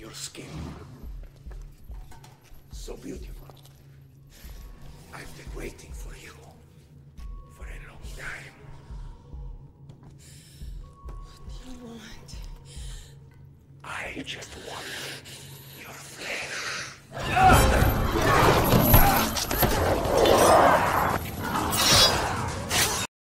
your skin. So beautiful. I've been waiting for you for a long time. What do you want? I just want.